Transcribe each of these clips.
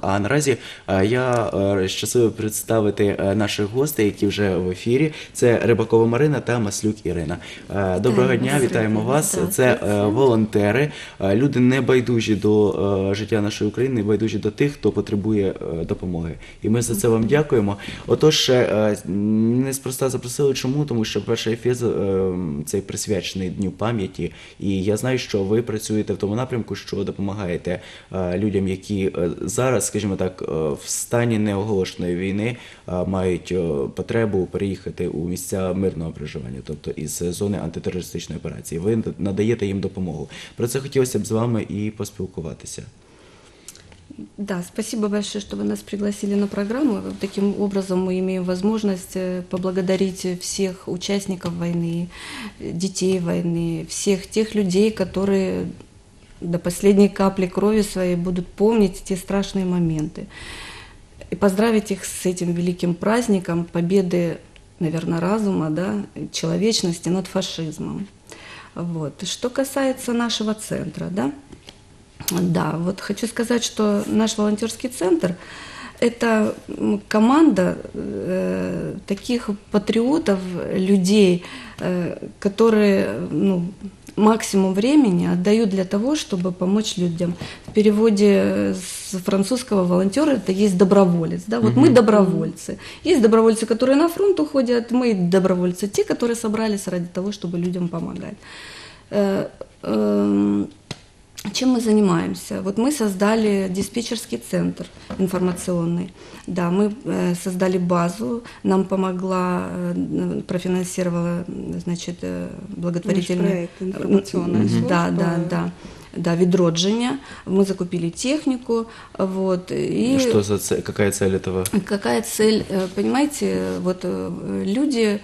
А наразі е, я е, щасливий представити е, наших гостей, які вже в ефірі. Це Рибакова Марина та Маслюк Ірина. Доброго дня, вітаємо вас. Це волонтери, люди небайдужі до е, життя нашої України, небайдужі до тих, хто потребує допомоги. І ми за це вам дякуємо. Отож, неспроста запросили. Чому? Тому що перший ефір цей присвячений Дню пам'яті. І я знаю, що ви працюєте в тому напрямку, що допомагаєте людям, які зараз, скажімо так, е, в стані неоголошеної війни е, мають е, потребу переїхати у місця мирного проживання, тобто із зони антитерористичної операції. Ви надаєте їм допомогу. Про це хотілося б з вами і поспілкуватися. Да, спасибо большое, что вы нас пригласили на программу. Таким образом мы имеем возможность э, поблагодарить всех участников войны, э, детей войны, всех тех людей, которые до последней капли крови своей будут помнить те страшные моменты. И поздравить их с этим великим праздником победы, наверное, разума, да, человечности над фашизмом. Вот. Что касается нашего центра, да, да, вот хочу сказать, что наш волонтерский центр – это команда э, таких патриотов, людей, э, которые ну, максимум времени отдают для того, чтобы помочь людям. В переводе с французского волонтера это есть доброволец. Да? Вот мы добровольцы. Есть добровольцы, которые на фронт уходят, мы добровольцы, те, которые собрались ради того, чтобы людям помогать. Чем мы занимаемся? Вот мы создали диспетчерский центр информационный. Да, мы э, создали базу, нам помогла, э, профинансировала, значит, э, благотворительная... проект «Информационная М, Да, служба». да, да. Да, відродження. Мы закупили технику, вот, и Что за цель, какая цель этого? Какая цель? Понимаете, вот люди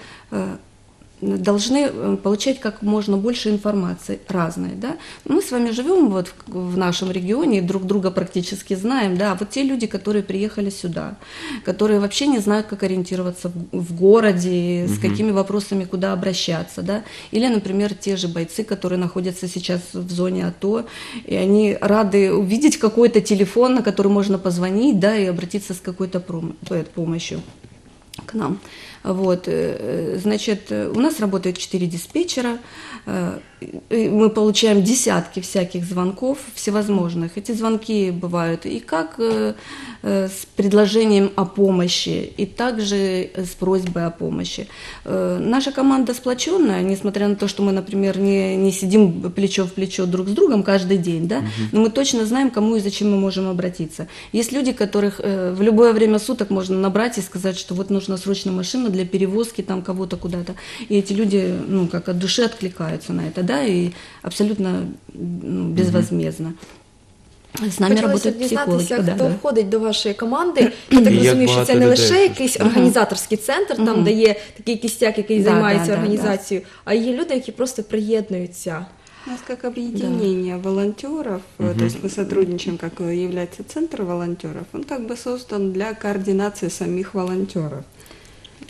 должны э, получать как можно больше информации разной, да. Мы с вами живем вот в, в нашем регионе и друг друга практически знаем, да. Вот те люди, которые приехали сюда, которые вообще не знают, как ориентироваться в, в городе, с какими вопросами куда обращаться, да. Или, например, те же бойцы, которые находятся сейчас в зоне АТО, и они рады увидеть какой-то телефон, на который можно позвонить, да, и обратиться с какой-то помощью к нам. Вот, э, значит, э, у нас работает 4 диспетчера, э, мы получаем десятки всяких звонков всевозможных. Эти звонки бывают и как э, э, с предложением о помощи, и также с просьбой о помощи. Э, Наша команда сплоченная, несмотря на то, что мы, например, не, не сидим плечо в плечо друг с другом каждый день, да, но мы точно знаем, кому и зачем мы можем обратиться. Есть люди, которых э, в любое время суток можно набрать и сказать, что вот нужна срочно машина для перевозки там кого-то куда-то. И эти люди, ну, как от души откликаются на это, да, и абсолютно ну, безвозмездно. С нами Хотілося б работают психологи. дізнатися, Да, хто да. входить до вашої команди. Я так І як розумію, що багато це не людей. лише якийсь організаторський центр, там Мгм. де є такий кістяк, який Да, займається да, да, організацією, а є люди, які просто приєднуються. У нас как объединение волонтеров, э, то есть мы сотрудничаем, как э, является центр волонтеров, он как бы создан для координации самих волонтеров.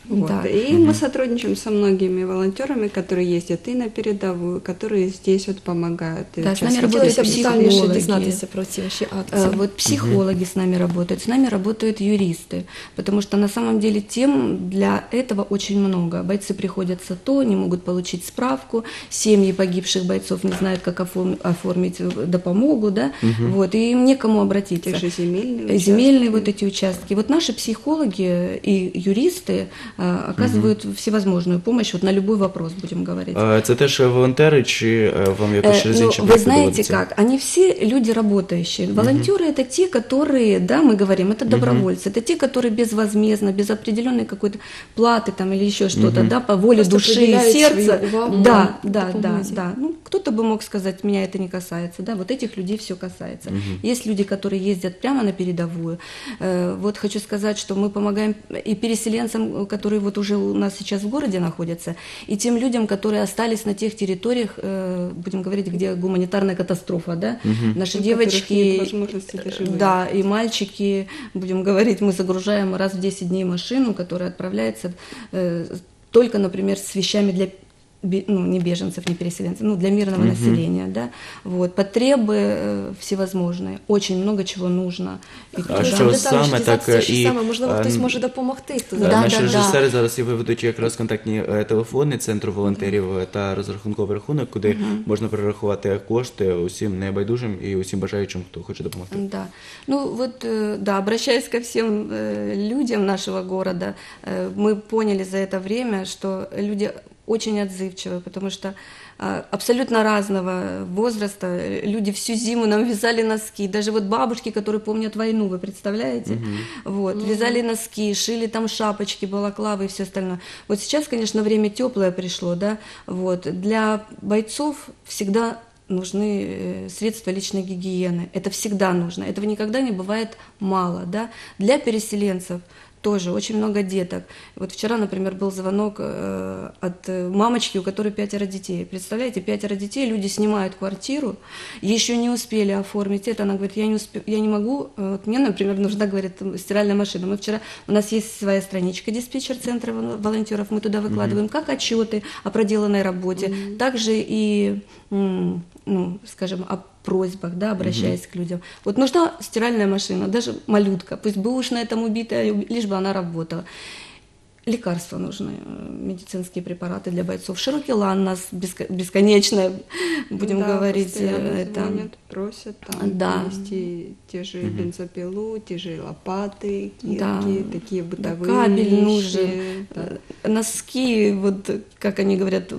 Вот. Да. И мы сотрудничаем со многими волонтерами, которые ездят и на передовую, которые здесь вот помогают. и Да, с нами участвуют. работают Хотілося б детальніше психологи. дізнатися про ці ваші Э, акції. Вот психологи с нами работают, с нами работают юристы, потому что на самом деле тем для этого очень много. Бойцы приходят с АТО, не могут получить справку, семьи погибших бойцов не знают, как оформ- оформить э, допомогу, да, вот, и им некому обратиться. Те же земельные Э, Земельные участки. вот эти участки. Вот наши психологи и юристы э, оказывают всевозможную помощь вот на любой вопрос, будем говорить. Е, Це теж волонтери, чи е, вам якось Э, через ну, інші вы проекти знаете доводиться? как, они все люди работающие. Волонтеры это те, которые, да, мы говорим, это добровольцы, это те, которые безвозмездно, без определенной какой-то платы там или еще что-то, да, по воле Просто души и приділяють сердца. свою увагу Да, да, да, допомозі. да. Ну, кто-то бы мог сказать, меня это не касается, да, вот этих людей все касается. Есть люди, которые ездят прямо на передовую. Э, Вот хочу сказать, что мы помогаем и переселенцам, которые вот уже у нас сейчас в городе находятся, и тем людям, которые остались на тех территориях, э, будем говорить, где гуманитарная катастрофа, да, наши У девочки, выехать. да, и мальчики, будем говорить, мы загружаем раз в 10 дней машину, которая отправляется э, только, например, с вещами для ну, не беженцев, не переселенцев, ну, для мирного населения, да, вот, потребы э, всевозможные, очень много чего нужно. И А туда- що деталі, саме, що так, дізнатися, що і, саме, можливо, е, хтось н- може допомогти. Хто Е, Да, Наші да, да. режисери зараз і виведуть якраз контактні е, телефони центру волонтерів е, та розрахунковий рахунок, куди можна перерахувати кошти усім небайдужим і усім бажаючим, хто хоче допомогти. Да. Ну вот, э, да, обращаясь ко всем э, людям нашего города, э, мы поняли за это время, что люди очень отзывчивы, потому что а, абсолютно разного возраста. Люди всю зиму нам вязали носки. Даже вот бабушки, которые помнят войну, вы представляете? Вот, вязали носки, шили там шапочки, балаклавы и все остальное. Вот сейчас, конечно, время теплое пришло, да, вот. Для бойцов всегда нужны э, средства личной гигиены. Это всегда нужно. Этого никогда не бывает мало, да. Для переселенцев тоже очень много деток. Вот вчера, например, был звонок э, от мамочки, у которой пятеро детей. Представляете, пятеро детей, люди снимают квартиру, еще не успели оформить это. Она говорит, я не, успе- я не могу, э, вот мне, например, нужна, говорит, стиральная машина. Мы вчера, у нас есть своя страничка, диспетчер центра вол- волонтеров, мы туда выкладываем как отчеты о проделанной работе, также и, ну, скажем, о просьбах, да, обращаясь к людям. Вот нужна стиральная машина, даже малютка, пусть бэушная там убитая, лишь бы она работала. Лекарства нужны, э, медицинские препараты для бойцов. Широкий лан у нас беско- бесконечно, будем Да, говорить, э, это... звонят, просят там Да. принести те же бензопилу, те же лопаты, кирки, Да. такие Да, бытовые кабель вещи, нужен, да. э, носки, вот как они говорят,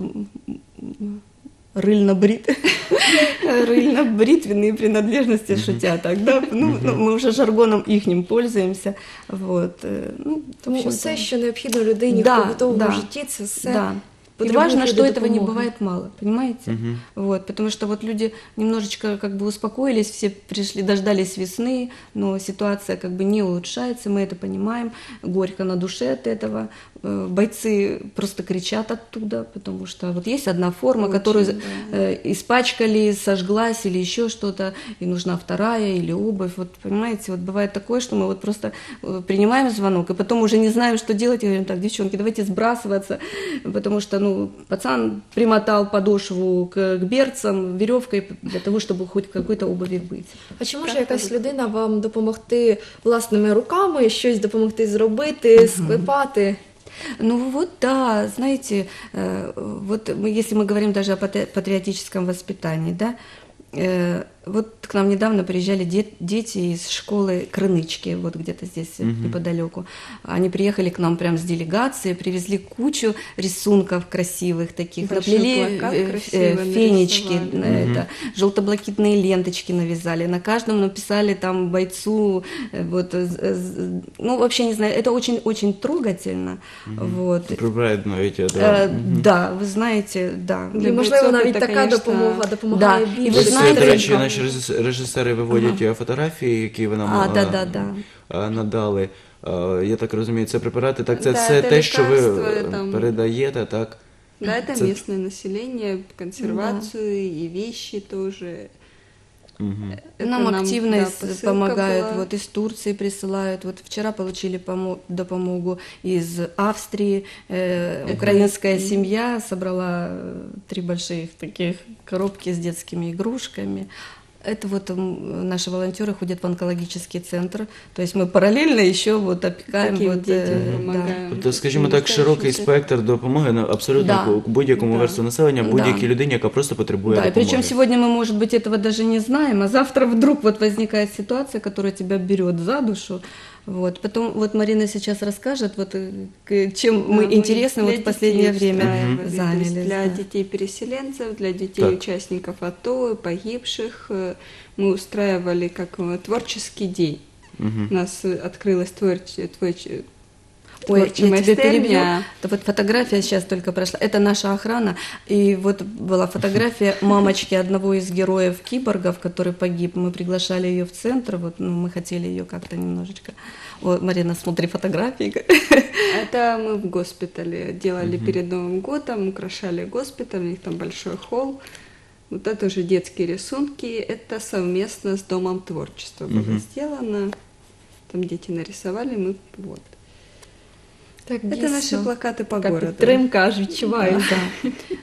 рыльно-брит, рыльно-бритвенные принадлежности, шутя так, да, ну, ну, мы уже жаргоном ихним пользуемся, вот, э, ну, в Тому общем-то, усе, що необхідно людині Да, в побутовому да, житті, це все. да. И потребує важно, люди что этого не допомоги. бывает мало, понимаете? Вот, потому что вот люди немножечко как бы успокоились, все пришли, дождались весны, но ситуация как бы не улучшается, мы это понимаем, горько на душе от этого. Э, Бойцы просто кричат оттуда, потому что вот есть одна форма, Очень, которую да. э, испачкали, сожглась или еще что-то, и нужна вторая или обувь. Вот понимаете, вот бывает такое, что мы вот просто э, принимаем звонок, и потом уже не знаем, что делать, и говорим, так, девчонки, давайте сбрасываться, потому что, ну, пацан примотал подошву к, к берцам веревкой для того, чтобы хоть какой-то обуви быть. А чи може якась людина вам допомогти власними руками, щось допомогти зробити, склепати? Ну вот да, знаете, э, вот если мы говорим даже о патри- патриотическом воспитании, да, э, вот к нам недавно приезжали дет- дети из школы Крынычки, вот где-то здесь э, неподалеку. Они приехали к нам прям с делегацией, привезли кучу рисунков красивых таких, Большой наплели плакат э, красиво э, фенечки, нарисовали. на это, желтоблакитные ленточки навязали, на каждом написали там бойцу, э, вот, э, з- ну вообще не знаю, это очень-очень трогательно, вот. Прибирають навіть е, Э, да. Да, ви знаєте, да. Для І, можливо, бойців навіть це, така конечно, допомога допомагає Да. І більше. ви Ось, знаєте, до речі, Римка? наші режис- режисери виводять е, фотографії, які ви нам А, е, да, да, да. е, надали. Е, Я так розумію, це препарати. Так, це Да, все це те, що ви лікарства, е, там. передаєте, так? Да, это Ц- местное население, консервацию и вещи тоже. Угу. Это нам активно да, из- посылка помогают, была. вот из Турции присылают. Вот вчера получили помо- допомогу из Австрии. Э, украинская семья собрала э, три больших таких коробки с детскими игрушками. Это вот м, наши волонтеры ходят в онкологический центр. То есть мы параллельно еще вот опекаем Таким вот, э, детям да. помогаем. Тобто, скажімо так, широкий спектр допомоги на абсолютно Да. ку- будь-якому Да. верству населення, Да. будь-якій людині, яка просто потребує Да, и допомоги. причем сегодня мы, может быть, этого даже не знаем, а завтра вдруг вот возникает ситуация, которая тебя берет за душу. Вот. Потом вот Марина сейчас расскажет, вот э, к- чем Да, мы интересно для вот в последнее детей время есть занялись. Для да. детей-переселенцев, для детей Так. участников АТО, погибших э, мы устраивали как э, творческий день. Мгм. У нас открылась творч- творч- Ой, я тебя перебью. Это вот фотография сейчас только прошла. Это наша охрана. И вот была фотография мамочки одного из героев киборгов, который погиб. Мы приглашали ее в центр. Вот, ну, мы хотели ее как-то немножечко. О, Марина, смотри фотографии. Это мы в госпитале делали перед Новым годом, украшали госпиталь, у них там большой холл. Вот это уже детские рисунки, это совместно с Домом творчества было сделано. Там дети нарисовали, мы вот. Так, Это дійсно. наши плакаты по Така городу. підтримка аж відчувається.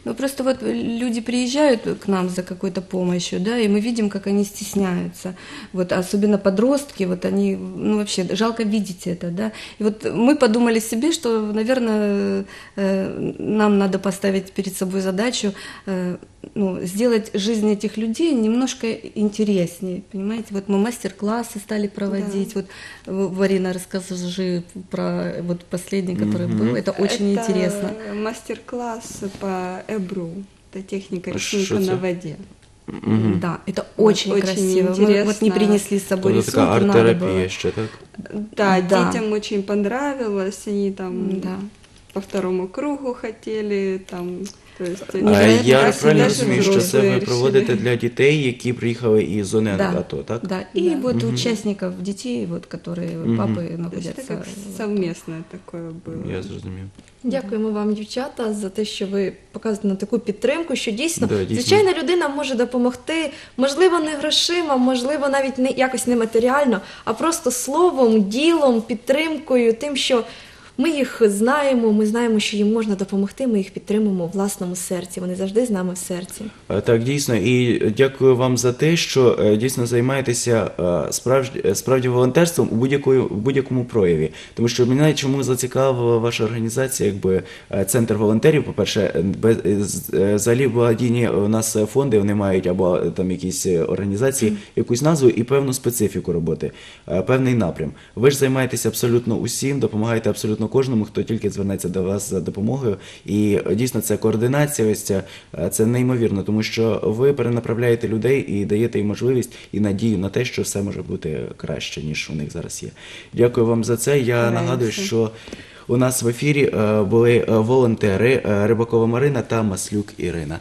Ну просто вот люди приезжают к нам за какой-то помощью, да, и мы видим, как они стесняются. Вот особенно подростки, вот они, ну вообще жалко видеть это, да. И вот мы подумали себе, что, наверное, э, нам надо поставить перед собой задачу э, ну, сделать жизнь этих людей немножко интереснее, понимаете? Вот мы мастер-классы стали проводить, вот э, Варина, расскажи про вот последний, который был, это очень Это интересно. мастер-класс по эбру. Это техника А рисунка на воде. Мгм. Да, это Вот, очень, очень красиво. Мы вот интересно. не принесли с собой Тобто рисунки, така надо арт-терапія было. ще, так? Да, Да. детям очень понравилось, они там Да. по второму кругу хотели, там, то есть... А Невероятно я красиво. правильно Даже розумію, що це взрослые ви решили. проводите для дітей, які приїхали із зони Да. АТО, так? Да, и Да. вот Мгм. участников детей, вот, которые Мгм. папы То есть находятся. это как совместное такое было. Я зрозумів. Дякуємо вам, дівчата, за те, що ви показуєте на таку підтримку, що дійсно, Да, дійсно. звичайна людина може допомогти, можливо, не грошима, можливо, навіть не якось не матеріально, а просто словом, ділом, підтримкою, тим, що ми їх знаємо, ми знаємо, що їм можна допомогти, ми їх підтримуємо у власному серці. Вони завжди з нами в серці. Е, Так, дійсно, і дякую вам за те, що е, дійсно займаєтеся е, справді, справді волонтерством у будь-якої в будь-якому прояві. Тому що мене чому зацікавила ваша організація, якби центр волонтерів. По перше, взагалі благодійні у нас фонди вони мають або там якісь організації, якусь назву і певну специфіку роботи, певний напрям. Ви ж займаєтеся абсолютно усім, допомагаєте абсолютно кожному, хто тільки звернеться до вас за допомогою. І е, дійсно це координація, ось ця е, це неймовірно, тому що ви перенаправляєте людей і даєте їм можливість і надію на те, що все може бути краще, ніж у них зараз є. Дякую вам за це. Я Стараємося. нагадую, що у нас в ефірі е, були волонтери Рибакова Марина та Маслюк Ірина.